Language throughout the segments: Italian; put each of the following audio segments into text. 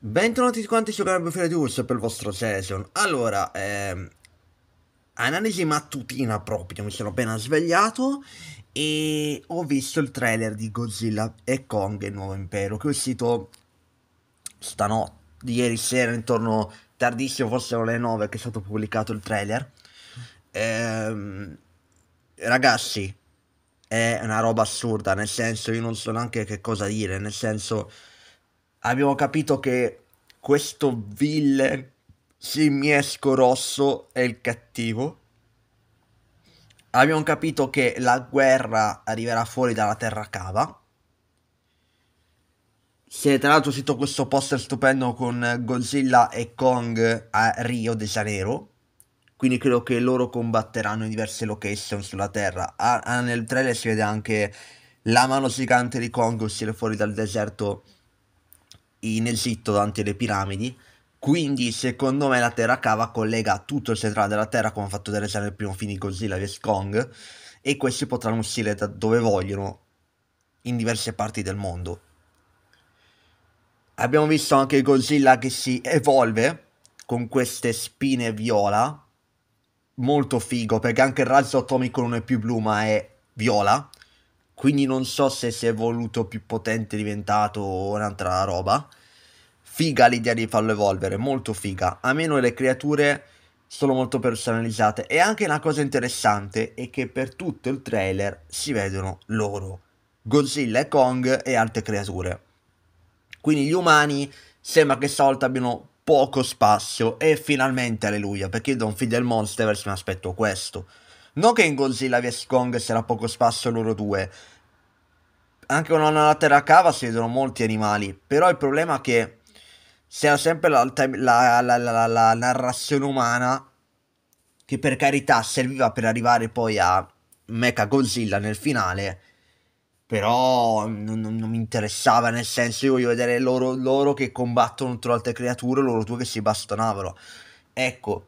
Bentornati quanti su Canale Bufera di Urso per il vostro session. Allora, ehm, analisi mattutina proprio, mi sono appena svegliato e ho visto il trailer di Godzilla e Kong il nuovo impero che è uscito stanotte, ieri sera intorno tardissimo, forse alle 9 che è stato pubblicato il trailer. Ehm, ragazzi, è una roba assurda, nel senso io non so neanche che cosa dire, nel senso abbiamo capito che questo villain simiesco rosso è il cattivo. Abbiamo capito che la guerra arriverà fuori dalla terra cava. È tra l'altro uscito questo poster stupendo con Godzilla e Kong a Rio de Janeiro. Quindi credo che loro combatteranno in diverse location sulla terra. Ah, ah, nel trailer si vede anche la mano gigante di Kong uscire fuori dal deserto in Egitto davanti alle piramidi. Quindi, secondo me, la Terra Cava collega tutto il centrale della Terra, come ha fatto vedere già nel primo film di Godzilla vs Kong, e questi potranno uscire da dove vogliono in diverse parti del mondo. Abbiamo visto anche Godzilla che si evolve con queste spine viola, molto figo, perché anche il razzo atomico non è più blu, ma è viola quindi non so se si è voluto più potente diventato un'altra roba. Figa l'idea di farlo evolvere, molto figa. A meno le creature sono molto personalizzate. E anche una cosa interessante è che per tutto il trailer si vedono loro, Godzilla e Kong e altre creature. Quindi gli umani sembra che stavolta abbiano poco spazio e finalmente alleluia, perché io da un film del Monsterverse mi aspetto questo. Non che in Godzilla vs Kong sarà poco spazio loro due. Anche con una terra cava si vedono molti animali. Però il problema è che sia sempre la, la, la, la, narrazione umana che per carità serviva per arrivare poi a Mecha Godzilla nel finale. Però non, non, non, mi interessava, nel senso io voglio vedere loro, loro che combattono contro altre creature, loro due che si bastonavano. Ecco,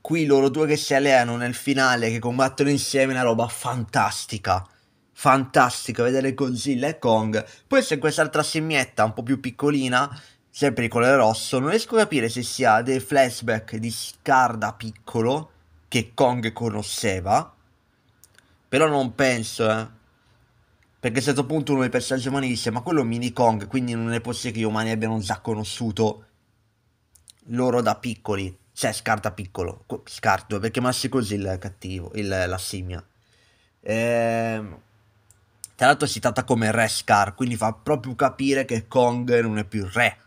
qui loro due che si alleano nel finale, che combattono insieme, una roba fantastica. Fantastica vedere Godzilla e Kong. Poi c'è quest'altra scimmietta un po' più piccolina, sempre di colore rosso. Non riesco a capire se sia dei flashback di Scar da piccolo che Kong conosceva. Però non penso, eh. Perché a un certo punto uno dei personaggi umani dice: Ma quello è un mini Kong, quindi non è possibile che gli umani abbiano già conosciuto loro da piccoli. Cioè, scarta piccolo. Scarto, perché Massi così il cattivo, il, la scimmia. Ehm... Tra l'altro si tratta come re Scar, quindi fa proprio capire che Kong non è più il re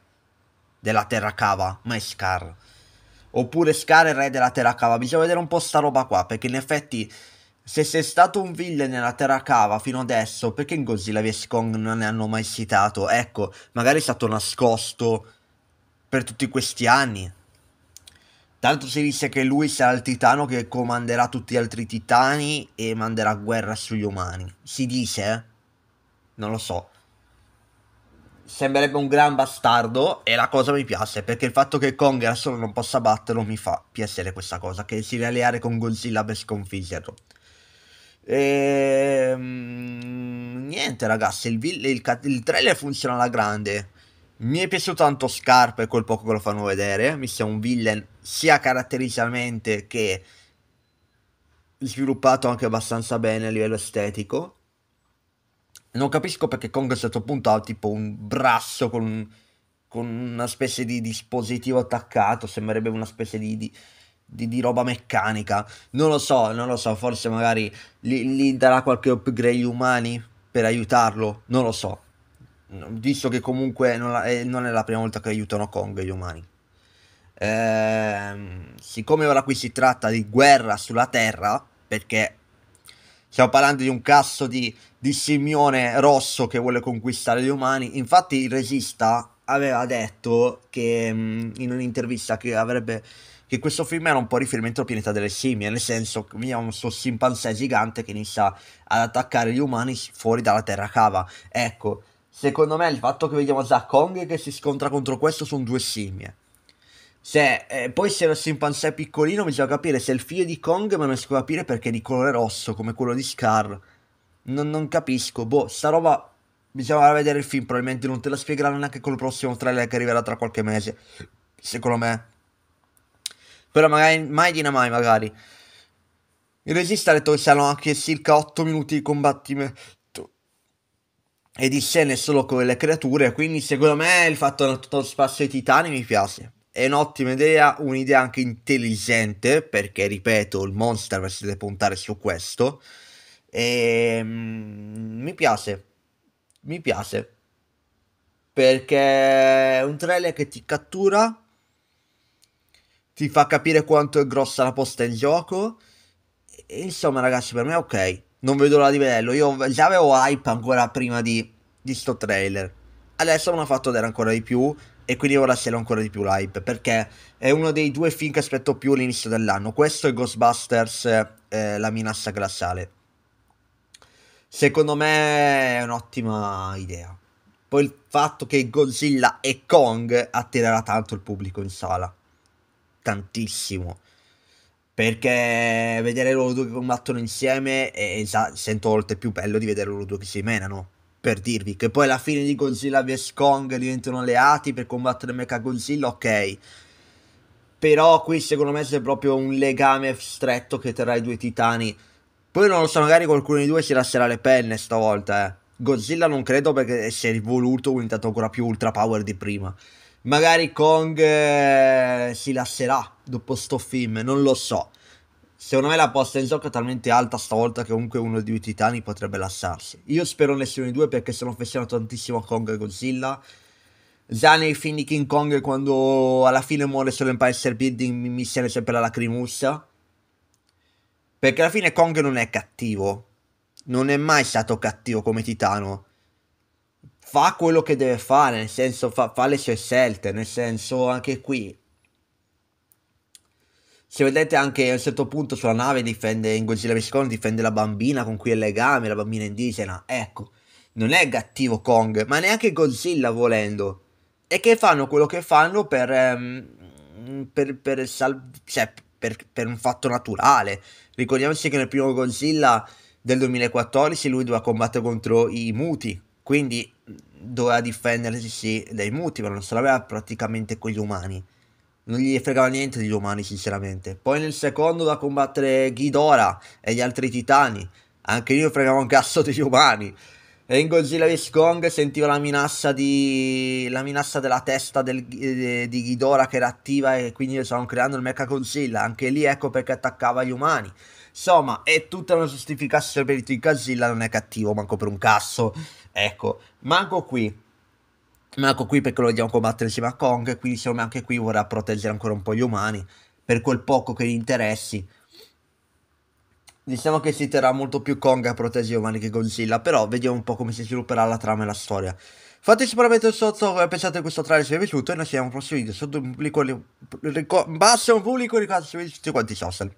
della Terra Cava, ma è Scar. Oppure Scar è re della Terra Cava. Bisogna vedere un po' sta roba qua, perché in effetti se sei stato un villain nella Terra Cava fino adesso, perché in Godzilla vs Kong non ne hanno mai citato? Ecco, magari è stato nascosto per tutti questi anni. Tanto si dice che lui sarà il titano che comanderà tutti gli altri titani e manderà guerra sugli umani. Si dice, eh? Non lo so. Sembrerebbe un gran bastardo e la cosa mi piace perché il fatto che Kong da solo non possa batterlo mi fa piacere questa cosa, che si rialleare con Godzilla per sconfiggerlo. E... Ehm, niente ragazzi, il, il, il, il trailer funziona alla grande mi è piaciuto tanto Scar per quel poco che lo fanno vedere. Mi sia un villain sia caratterialmente che sviluppato anche abbastanza bene a livello estetico. Non capisco perché Kong a un certo punto ha tipo un brasso con, con una specie di dispositivo attaccato. Sembrerebbe una specie di, di, di, di roba meccanica. Non lo so, non lo so. Forse magari gli, darà qualche upgrade umani per aiutarlo. Non lo so visto che comunque non, eh, non, è la prima volta che aiutano Kong gli umani. Eh, siccome ora qui si tratta di guerra sulla Terra, perché stiamo parlando di un casso di, di Simeone rosso che vuole conquistare gli umani, infatti il regista aveva detto che mm, in un'intervista che avrebbe che questo film era un po' riferimento al pianeta delle scimmie, nel senso che vediamo un suo scimpanzé gigante che inizia ad attaccare gli umani fuori dalla terra cava. Ecco, Secondo me il fatto che vediamo già Kong che si scontra contro questo sono due scimmie. Se, eh, poi se il scimpanzé è piccolino bisogna capire se è il figlio di Kong, ma non riesco a capire perché è di colore rosso come quello di Scar. Non, non capisco. Boh, sta roba Bisogna vedere il film, probabilmente non te la spiegheranno neanche con il prossimo trailer che arriverà tra qualche mese. Secondo me. Però magari mai di mai, magari. Il regista ha detto che saranno anche circa 8 minuti di combattimento e di scene solo con le creature, quindi secondo me il fatto che hanno tutto lo spazio ai titani mi piace. È un'ottima idea, un'idea anche intelligente, perché ripeto, il Monsterverse deve puntare su questo. E mm, mi piace, mi piace. Perché è un trailer che ti cattura, ti fa capire quanto è grossa la posta in gioco. E, insomma, ragazzi, per me è ok. Non vedo l'ora di vederlo. Io già avevo hype ancora prima di, di sto trailer. Adesso mi hanno fatto vedere ancora di più. E quindi ora c'è ancora di più l'hype. Perché è uno dei due film che aspetto più all'inizio dell'anno. Questo è Ghostbusters, eh, la minaccia glaciale. Secondo me è un'ottima idea. Poi il fatto che Godzilla e Kong attirerà tanto il pubblico in sala. Tantissimo perché vedere loro due che combattono insieme è esatto, sento volte più bello di vedere loro due che si menano. Per dirvi che poi alla fine di Godzilla vs Kong diventano alleati per combattere Mecha Godzilla, ok. Però qui secondo me c'è proprio un legame stretto che terrà i due titani. Poi non lo so, magari qualcuno dei due si lascerà le penne stavolta, eh. Godzilla non credo perché si è rivoluto, è diventato ancora più ultra power di prima magari Kong eh, si lascerà dopo sto film, non lo so. Secondo me la posta in gioco è talmente alta stavolta che comunque uno dei due titani potrebbe lasciarsi. Io spero nessuno dei due perché sono affezionato tantissimo a Kong e Godzilla. Già nei film King Kong quando alla fine muore solo Empire State Building mi, viene sempre la lacrimussa. Perché alla fine Kong non è cattivo. Non è mai stato cattivo come titano fa quello che deve fare, nel senso fa, fa le sue scelte, nel senso anche qui. Se vedete anche a un certo punto sulla nave difende in Godzilla vs Kong difende la bambina con cui è legame, la bambina indigena. Ecco, non è cattivo Kong, ma neanche Godzilla volendo. E che fanno quello che fanno per um, per, per, sal- cioè, per, per un fatto naturale. Ricordiamoci che nel primo Godzilla del 2014 lui doveva combattere contro i muti, quindi doveva difendersi dai muti, ma non se l'aveva praticamente con gli umani. Non gli fregava niente degli umani, sinceramente. Poi nel secondo da combattere Ghidorah e gli altri titani. Anche io fregavo un cazzo degli umani. E in Godzilla vs Kong sentiva la minaccia di la minaccia della testa del, di, di Ghidorah che era attiva e quindi stavano creando il Mecha Godzilla. Anche lì ecco perché attaccava gli umani. Insomma, è tutta una giustificazione per il Godzilla non è cattivo, manco per un cazzo. Ecco, manco qui. Manco qui perché lo vediamo combattere insieme a Kong, quindi secondo me anche qui vorrà proteggere ancora un po' gli umani, per quel poco che gli interessi. Diciamo che si terrà molto più Kong a proteggere gli umani che Godzilla, però vediamo un po' come si svilupperà la trama e la storia. Fateci sapere sotto come pensate di questo trailer se vi è piaciuto e noi ci vediamo al prossimo video sotto un pubblico, basso un pubblico ricordo su tutti quanti social.